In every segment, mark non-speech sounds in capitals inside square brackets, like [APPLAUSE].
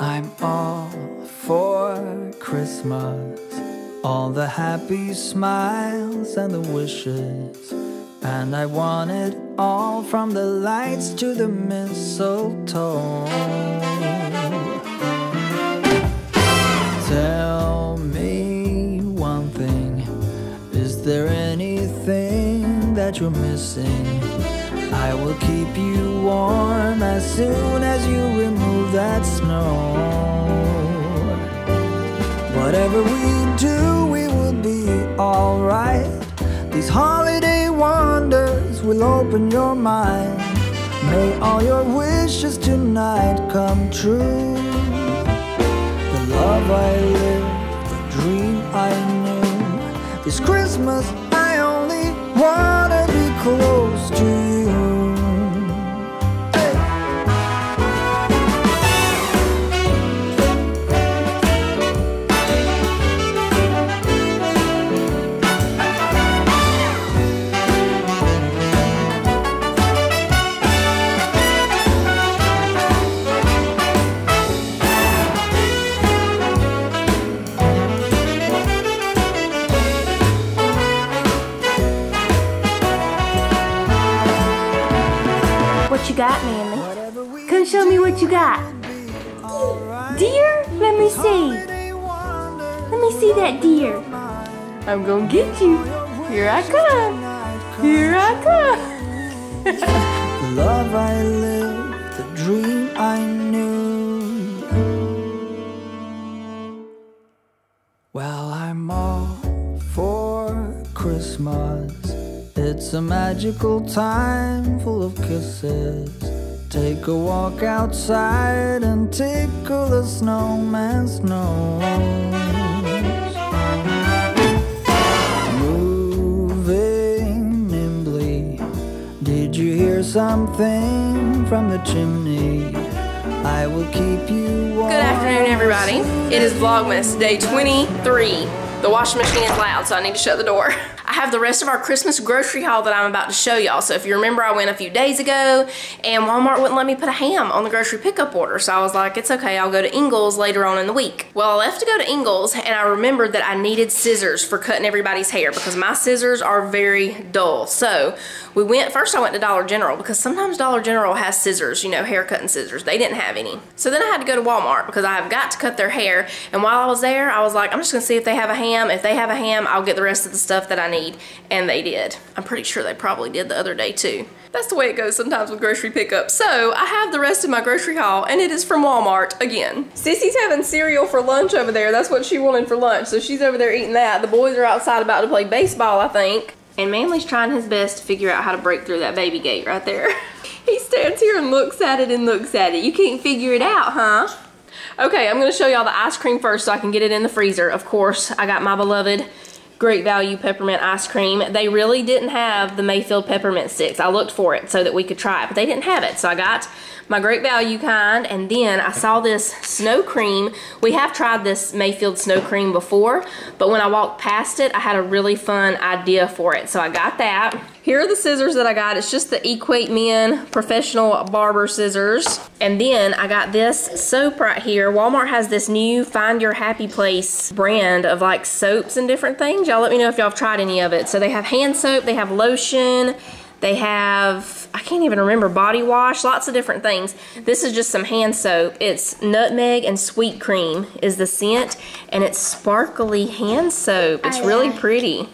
I'm all for Christmas. All the happy smiles and the wishes. And I want it all from the lights to the mistletoe. Tell me one thing Is there anything that you're missing? I will keep you warm as soon as you remove that snow. Whatever we do, we will be alright. These holiday wonders will open your mind. May all your wishes tonight come true. The love I lived, the dream I knew. This Christmas, see that deer. I'm gonna get you. Here I come. Here I come. [LAUGHS] The love I lived, the dream I knew. Well, I'm all for Christmas. It's a magical time full of kisses. Take a walk outside and tickle the snowman's nose. Hear something from the chimney? I will keep you warm. Good afternoon, everybody. It is Vlogmas day 23. The washing machine is loud, so I need to shut the door. [LAUGHS] I have the rest of our Christmas grocery haul that I'm about to show y'all. So if you remember, I went a few days ago and Walmart wouldn't let me put a ham on the grocery pickup order. So I was like, it's okay, I'll go to Ingles later on in the week. Well, I left to go to Ingles and I remembered that I needed scissors for cutting everybody's hair because my scissors are very dull. So we went, first I went to Dollar General because sometimes Dollar General has scissors, you know, hair cutting scissors. They didn't have any. So then I had to go to Walmart because I have got to cut their hair. And while I was there, I was like, I'm just gonna see if they have a ham. If they have a ham, I'll get the rest of the stuff that I need. And they did. I'm pretty sure they probably did the other day too. That's the way it goes sometimes with grocery pickup. So I have the rest of my grocery haul and it is from Walmart again. Sissy's having cereal for lunch over there. That's what she wanted for lunch. So she's over there eating that. The boys are outside about to play baseball, I think. And Manly's trying his best to figure out how to break through that baby gate right there. [LAUGHS] he stands here and looks at it and looks at it. You can't figure it out, huh? Okay, I'm gonna show y'all the ice cream first so I can get it in the freezer. Of course, I got my beloved Great Value Peppermint Ice Cream. They really didn't have the Mayfield Peppermint Sticks. I looked for it so that we could try it, but they didn't have it. So I got my Great Value kind, and then I saw this snow cream. We have tried this Mayfield snow cream before, but when I walked past it, I had a really fun idea for it. So I got that. Here are the scissors that I got. It's just the Equate Men Professional Barber Scissors. And then I got this soap right here. Walmart has this new Find Your Happy Place brand of like soaps and different things. Y'all let me know if y'all have tried any of it. So they have hand soap, they have lotion, they have, I can't even remember, body wash, lots of different things. This is just some hand soap. It's nutmeg and sweet cream is the scent, and it's sparkly hand soap. It's really pretty.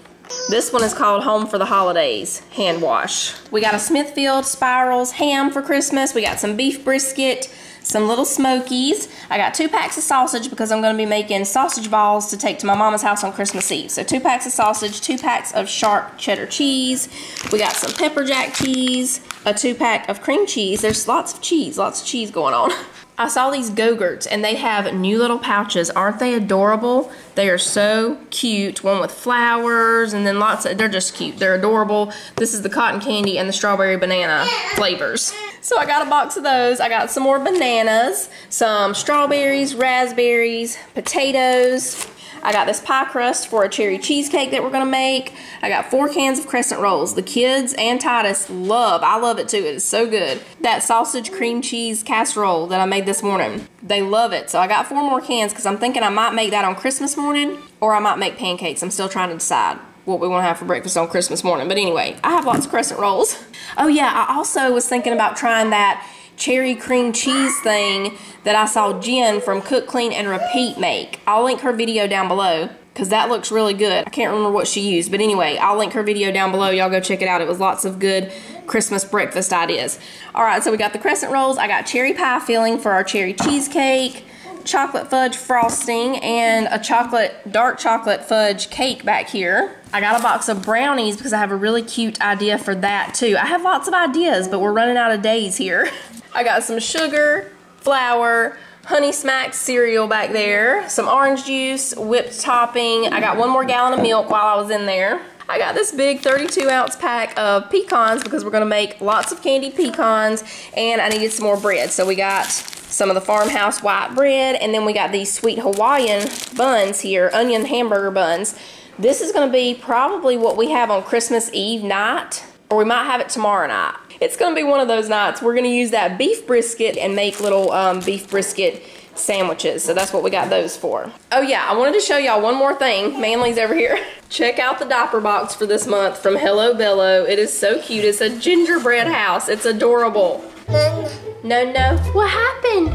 This one is called Home for the Holidays hand wash. We got a Smithfield Spirals ham for Christmas. We got some beef brisket, some little smokies. I got two packs of sausage because I'm going to be making sausage balls to take to my mama's house on Christmas Eve. So two packs of sausage, two packs of sharp cheddar cheese. We got some pepper jack cheese, a two pack of cream cheese. There's lots of cheese, lots of cheese going on. [LAUGHS] I saw these Go-Gurts and they have new little pouches. Aren't they adorable? They are so cute. One with flowers and then lots of, they're just cute. They're adorable. This is the cotton candy and the strawberry banana flavors. [LAUGHS] So I got a box of those. I got some more bananas, some strawberries, raspberries, potatoes. I got this pie crust for a cherry cheesecake that we're gonna make. I got four cans of crescent rolls. The kids and Titus love, I love it too, it is so good. That sausage cream cheese casserole that I made this morning, they love it. So I got four more cans because I'm thinking I might make that on Christmas morning or I might make pancakes. I'm still trying to decide what we want to have for breakfast on Christmas morning. But anyway, I have lots of crescent rolls. Oh yeah, I also was thinking about trying that cherry cream cheese thing that I saw Jen from Cook Clean and Repeat make. I'll link her video down below because that looks really good. I can't remember what she used, but anyway, I'll link her video down below. Y'all go check it out. It was lots of good Christmas breakfast ideas. All right, so we got the crescent rolls. I got cherry pie filling for our cherry cheesecake, chocolate fudge frosting, and a chocolate, dark chocolate fudge cake back here. I got a box of brownies because I have a really cute idea for that too. I have lots of ideas, but we're running out of days here. [LAUGHS] I got some sugar, flour, Honey Smacks cereal back there, some orange juice, whipped topping. I got one more gallon of milk while I was in there. I got this big 32 ounce pack of pecans because we're gonna make lots of candied pecans and I needed some more bread. So we got some of the farmhouse white bread and then we got these sweet Hawaiian buns here, onion hamburger buns. This is gonna be probably what we have on Christmas Eve night or we might have it tomorrow night. It's gonna be one of those nights. We're gonna use that beef brisket and make little um, beef brisket sandwiches. So that's what we got those for. Oh yeah, I wanted to show y'all one more thing. Manly's over here. [LAUGHS] Check out the diaper box for this month from Hello Bello. It is so cute. It's a gingerbread house. It's adorable. No, no. What happened?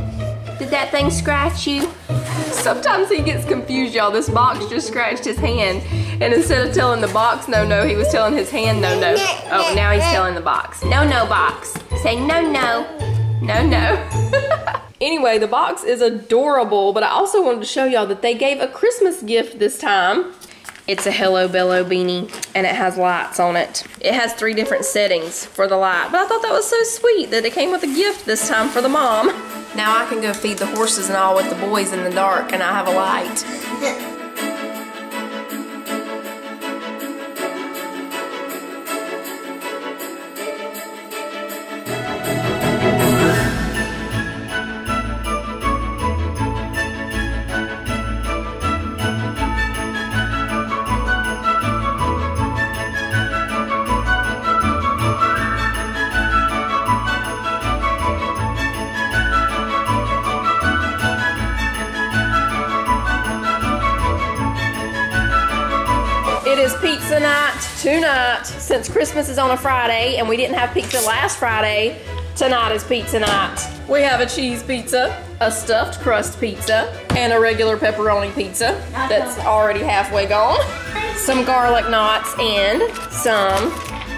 Did that thing scratch you? Sometimes he gets confused, y'all. This box just scratched his hand. And instead of telling the box no, no, he was telling his hand no, no. Oh, now he's telling the box. No, no, box. Say no, no. No, no. [LAUGHS] anyway, the box is adorable, but I also wanted to show y'all that they gave a Christmas gift this time. It's a Hello Bello beanie and it has lights on it. It has three different settings for the light, but I thought that was so sweet that it came with a gift this time for the mom. Now I can go feed the horses and all with the boys in the dark and I have a light. [LAUGHS] tonight, since Christmas is on a Friday and we didn't have pizza last Friday, tonight is pizza night. We have a cheese pizza, a stuffed crust pizza, and a regular pepperoni pizza that's already halfway gone, some garlic knots, and some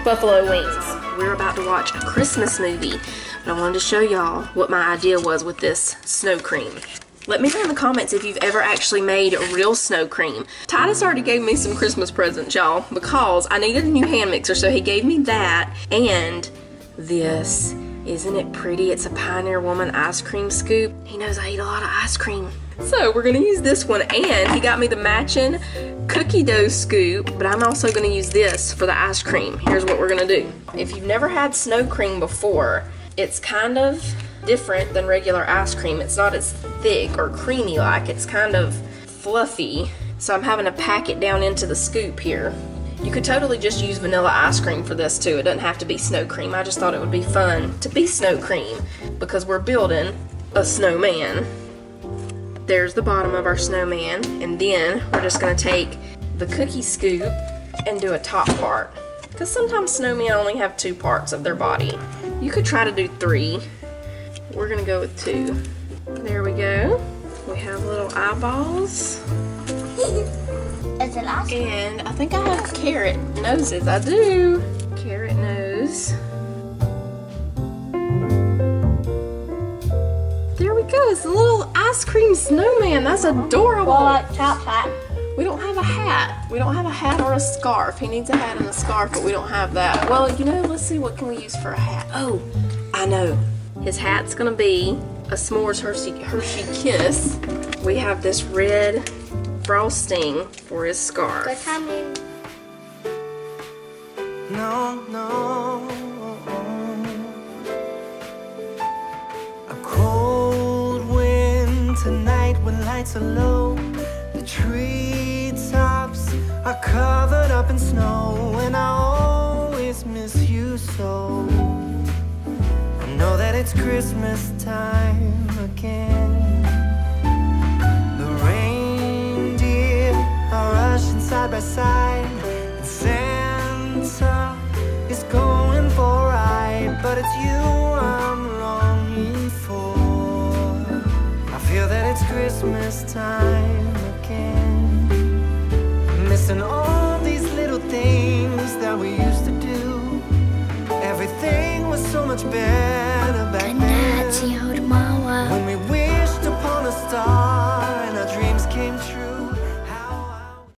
buffalo wings. We're about to watch a Christmas movie, but I wanted to show y'all what my idea was with this snow cream. Let me know in the comments if you've ever actually made real snow cream. Titus already gave me some Christmas presents, y'all, because I needed a new hand mixer, so he gave me that and this. Isn't it pretty? It's a Pioneer Woman ice cream scoop. He knows I eat a lot of ice cream. So we're gonna use this one and he got me the matching cookie dough scoop, but I'm also gonna use this for the ice cream. Here's what we're gonna do. If you've never had snow cream before, it's kind of different than regular ice cream. It's not as thick or creamy like, it's kind of fluffy. So I'm having to pack it down into the scoop here. You could totally just use vanilla ice cream for this too. It doesn't have to be snow cream. I just thought it would be fun to be snow cream because we're building a snowman. There's the bottom of our snowman and then we're just gonna take the cookie scoop and do a top part because sometimes snowmen only have two parts of their body. You could try to do three we're gonna go with two. There we go. We have little eyeballs. Is it last And I think I have carrot noses. I do. Carrot nose. There we go. It's a little ice cream snowman. That's adorable. Well, like top hat. We don't have a hat. We don't have a hat or a scarf. He needs a hat and a scarf, but we don't have that. Well, you know, let's see what can we use for a hat. Oh, I know. His hat's gonna be a s'mores Hershey, Hershey Kiss. We have this red frosting for his scarf. Good timing. No, no. A cold winter night when lights are low, the trees are covered up in snow, and I always miss you so. It's Christmas time again. The reindeer are rushing side by side, and Santa is going for a ride, but it's you I'm longing for. I feel that it's Christmas time again. Missing all these little things that we used to do. Everything was so much better. When we win.